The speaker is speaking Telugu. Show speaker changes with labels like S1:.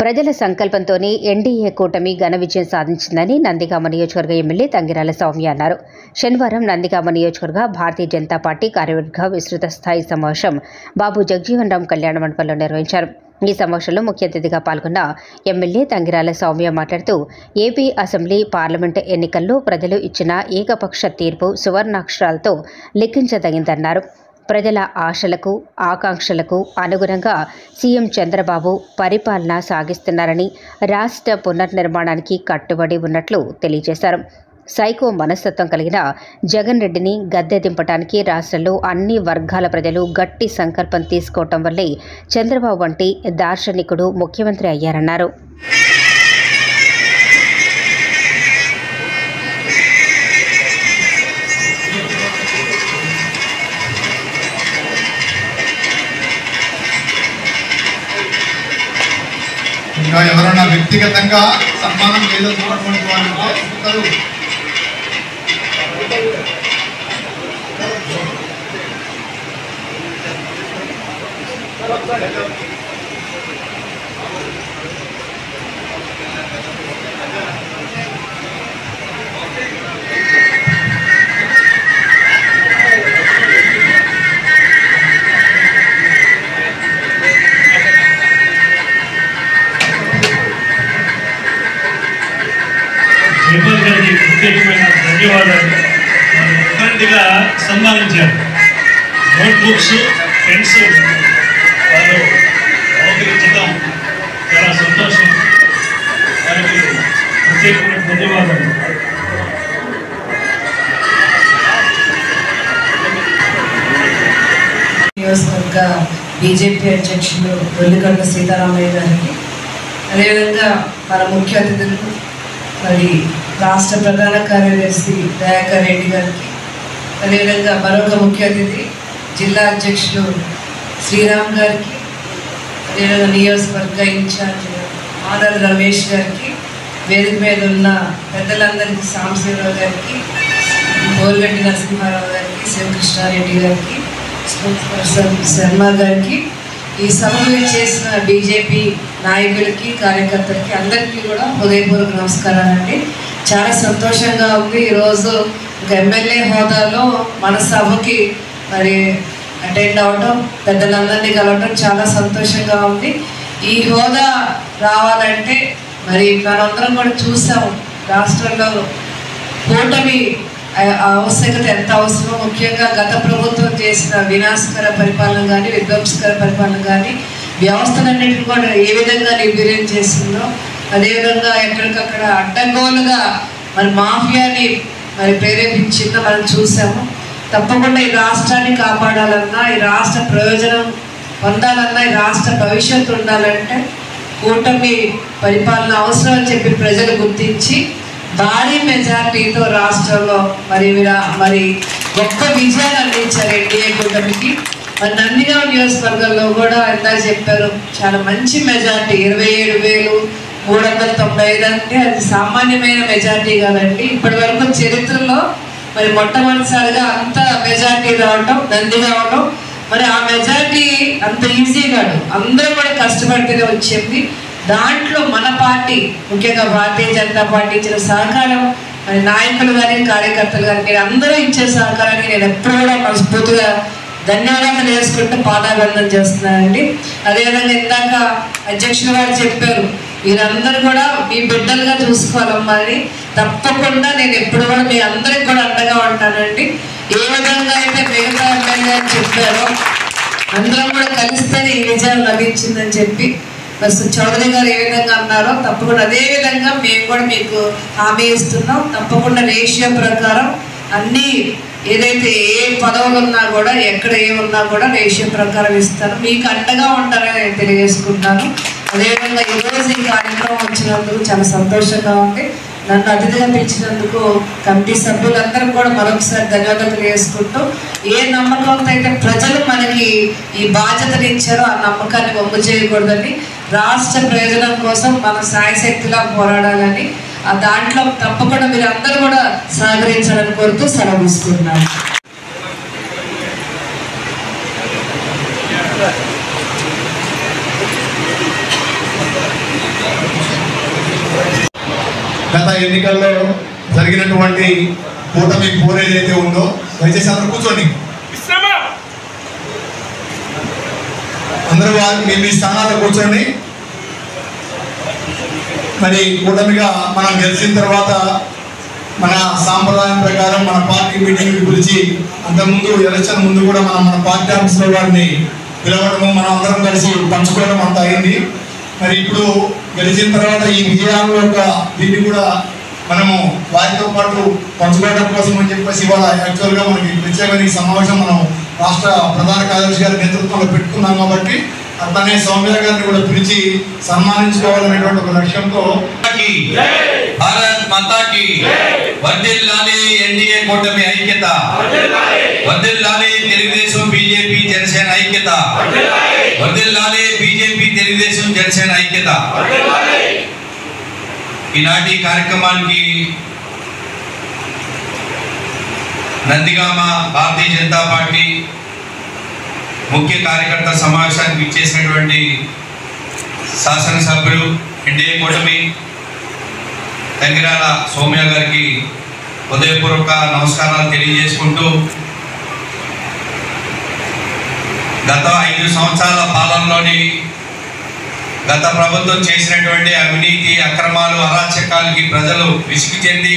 S1: ప్రజల సంకల్పంతోనే ఎన్డీఏ కూటమి ఘన విజయం సాధించిందని నందిగామ నియోజకవర్గ ఎమ్మెల్యే తంగిరాల సౌమ్య అన్నారు. శనివారం నందిగామ నియోజకవర్గ భారతీయ జనతా పార్టీ కార్యవర్గ విస్తృత స్థాయి సమావేశం బాబు జగజీవన్ రామ్ కళ్యాణ మండపంలో నిర్వహించారు. ఈ సమావేశంలో ముఖ్య అతిథిగా పాల్గొన్న ఎమ్మెల్యే తంగిరాల సౌమ్య మాట్లాడుతూ ఏపీ అసెంబ్లీ పార్లమెంటు ఎన్నికల్లో ప్రజలు ఇచ్చిన ఏకపక్ష తీర్పు సువర్ణాక్షరాలతో లెక్కించదగిందన్నారు. ప్రజల ఆశలకు ఆకాంక్షలకు అనుగుణంగా సీఎం చంద్రబాబు పరిపాలన సాగిస్తున్నారని రాష్ట్ర పునర్నిర్మాణానికి కట్టుబడి ఉన్నట్లు తెలియజేశారు. సైకో మనస్తత్వం కలిగిన జగన్ రెడ్డిని గద్దె దింపడానికి రాష్ట్రంలో అన్ని వర్గాల ప్రజలు గట్టి సంకల్పం తీసుకోవటం వల్లే చంద్రబాబు వంటి దార్శనికుడు ముఖ్యమంత్రి అయ్యారన్నారు.
S2: ఇంకా ఎవరైనా వ్యక్తిగతంగా సన్మానం చేయదలుచుకున్నటువంటి వాళ్ళు ఉంటారు
S3: Thank you. ప్రత్యేకమైన ధన్యవాదాలు. మరి సన్మానించారు. నోట్బుక్స్ పెన్స్ వాళ్ళు అవతరించడం చాలా సంతోషం. వారికి ప్రత్యేకమైన ధన్యవాదాలు.
S4: నియోజకవర్గ బీజేపీ అధ్యక్షులు దొల్లిగడ్డ సీతారామయ్య గారికి అదేవిధంగా మన ముఖ్య అతిథులు మరి రాష్ట్ర ప్రధాన కార్యదర్శి దయాకర్ రెడ్డి గారికి. అదేవిధంగా మరొక ముఖ్య అతిథి జిల్లా అధ్యక్షులు శ్రీరామ్ గారికి అదేవిధంగా నియోజకవర్గ ఇన్ఛార్జ్ ఆనర్ రమేష్ గారికి వేదిక మీద ఉన్న పెద్దలందరికీ సాంబశివరావు గారికి గోరుగడ్డి నరసింహారావు గారికి శివకృష్ణారెడ్డి గారికి స్పోర్ట్స్ పర్సన్ శర్మ గారికి ఈ సభలో చేసిన బీజేపీ నాయకులకి కార్యకర్తలకి అందరికీ కూడా హృదయపూర్వక నమస్కారాలండి చాలా సంతోషంగా ఉంది. ఈరోజు ఒక ఎమ్మెల్యే హోదాలో మన సభకి మరి అటెండ్ అవ్వటం పెద్దలందరినీ కలవటం చాలా సంతోషంగా ఉంది. ఈ హోదా రావాలంటే మరి మనందరం కూడా చూసాం. రాష్ట్రంలో కూటమి ఆవశ్యకత ఎంత అవసరమో ముఖ్యంగా గత ప్రభుత్వం చేసిన వినాశకర పరిపాలన కానీ విధ్వంసకర పరిపాలన కానీ వ్యవస్థలన్నింటినీ కూడా ఏ విధంగా నిర్వీర్యం చేసిందో అదేవిధంగా ఎక్కడికక్కడ అడ్డంగోలుగా మరి మాఫియాని మరి ప్రేరేపించిందో మనం చూసాము. తప్పకుండా ఈ రాష్ట్రాన్ని కాపాడాలన్నా ఈ రాష్ట్ర ప్రయోజనం పొందాలన్నా ఈ రాష్ట్ర భవిష్యత్తు ఉండాలంటే కూటమి పరిపాలన అవసరం అని చెప్పి ప్రజలు గుర్తించి భారీ మెజార్టీతో రాష్ట్రంలో మరి మరి గొప్ప విజయాన్ని అందించారు ఎన్డీఏ కూటమికి. మరి నందిగాం నియోజకవర్గంలో కూడా ఎంత చెప్పారు చాలా మంచి మెజార్టీ ఇరవై ఏడు వేలు మూడు వందల తొంభై ఐదు అంటే అది సామాన్యమైన మెజార్టీ కాదండి. ఇప్పటి వరకు చరిత్రలో మరి మొట్టమొదటిసారిగా అంత మెజార్టీ రావటం అవటం మరి ఆ మెజార్టీ అంత ఈజీ కాదు. అందరూ కూడా కష్టపడితేనే వచ్చింది. దాంట్లో మన పార్టీ ముఖ్యంగా భారతీయ జనతా పార్టీ ఇచ్చిన సహకారం మరి నాయకులు కానీ కార్యకర్తలు కానీ మీరు అందరూ ఇచ్చే సహకారానికి నేను ఎప్పుడూ కూడా మనస్ఫూర్తిగా ధన్యవాదాలు వేసుకుంటూ పాదాభివందం చేస్తున్నానండి. అదేవిధంగా ఇందాక అధ్యక్షులు గారు చెప్పారు మీరందరూ కూడా మీ బిడ్డలుగా చూసుకోవాలమ్మా అని తప్పకుండా నేను ఎప్పుడు కూడా మీ అందరికి కూడా అండగా ఉంటానండి. ఏ విధంగా అయితే మిగతా ఎమ్మెల్యే అని చెప్పారో అందరం కూడా కలిస్తేనే ఈ విజయం లభించిందని చెప్పి చౌదరి గారు ఏ విధంగా అన్నారో తప్పకుండా. అదే విధంగా మేము కూడా మీకు హామీ ఇస్తున్నాం. తప్పకుండా రేషియో ప్రకారం అన్ని ఏదైతే ఏ పదవులు ఉన్నా కూడా ఎక్కడ ఏమున్నా కూడా రేషియో ప్రకారం ఇస్తాను. మీకు అండగా ఉంటారని నేను తెలియజేసుకుంటాను. అదేవిధంగా ఈరోజు ఈ కార్యక్రమం వచ్చినందుకు చాలా సంతోషంగా ఉంది. నన్ను అతిథిగా పిలిచినందుకు కమిటీ సభ్యులందరం కూడా మరొకసారి ధన్యవాదాలు తెలియజేసుకుంటూ ఏ నమ్మకంతో అయితే ప్రజలు మనకి ఈ బాధ్యతలు ఇచ్చారో ఆ నమ్మకాన్ని వమ్ము చేయకూడదని రాష్ట్ర ప్రయోజనం కోసం మన సాయశక్తిలా పోరాడాలని ఆ దాంట్లో తప్పకుండా మీరు అందరూ కూడా సహకరించాలని కోరుతూ సెలవు
S2: గత ఎన్నికల్లో జరిగినటువంటి కూటమి పోర్ ఏదైతే ఉందో దయచేసి అందరూ కూర్చోండి. అందరూ మీ మీ స్థానాల్లో కూర్చోండి. మరి కూటమిగా మనం గెలిచిన తర్వాత మన సాంప్రదాయం ప్రకారం మన పార్టీ మీటింగ్ పిలిచి అంతకుముందు ఎలక్షన్ ముందు కూడా మనం మన పార్టీ ఆఫీస్లో వారిని పిలవడము మనం అందరం కలిసి పంచుకోవడం అంత అయింది. మరి ఇప్పుడు గెలిచిన తర్వాత ఈ విజయాలు యొక్క దీన్ని కూడా మనము వారితో పాటు పంచుకోవడం కోసం అని చెప్పేసి ఇవాళ యాక్చువల్గా మనకి ప్రత్యేకమైన ఈ సమావేశం మనం రాష్ట్ర ప్రధాన కార్యదర్శి గారి నేతృత్వంలో పెట్టుకున్నాం కాబట్టి అతనే సౌమ్య గారిని కూడా పిలిచి సన్మానించుకోవాలనేటువంటి ఒక లక్ష్యంతో
S5: భారత్ ఐక్యత. వర్దిల్ తెలుగుదేశం బీజేపీ జనసేన ఐక్యత. తెలుగుదేశం జనసేన ఐక్యత. ఈనాటి కార్యక్రమానికి నందిగామ భారతీయ జనతా పార్టీ ముఖ్య కార్యకర్త సమావేశానికి ఇచ్చేసినటువంటి శాసనసభ్యులు ఎన్డీఏ కూటమి దగ్గరాల సౌమ్య గారికి హృదయపూర్వక నమస్కారాలు తెలియజేసుకుంటూ గత ఐదు సంవత్సరాల పాలనలోని గత ప్రభుత్వం చేసినటువంటి అవినీతి అక్రమాలు అరాచకాలకి ప్రజలు విసుగు చెంది